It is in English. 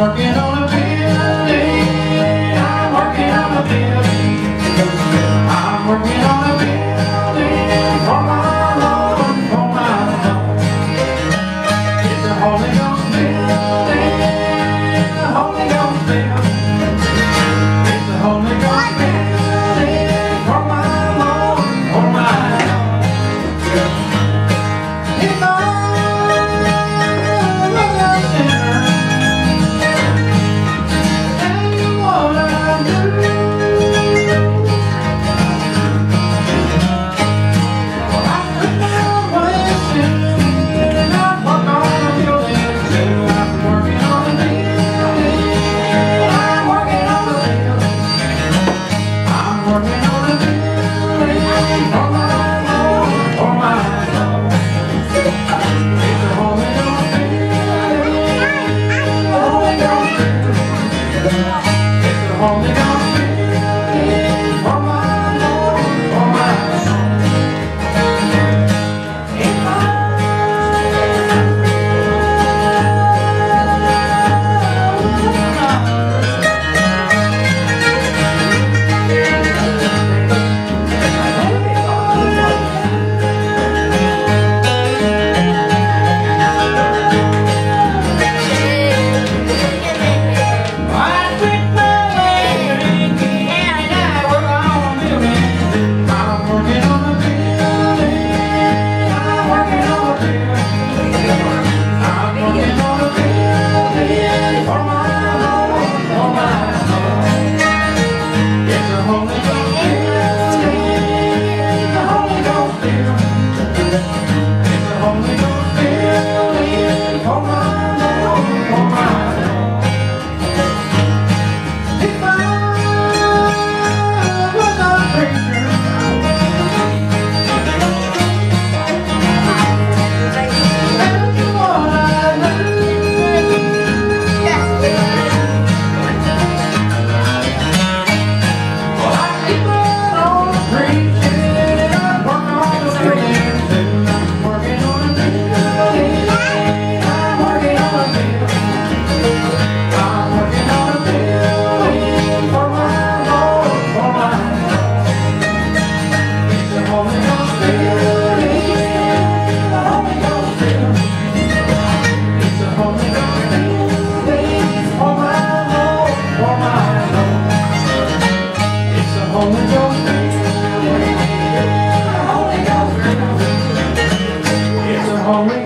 working on It's come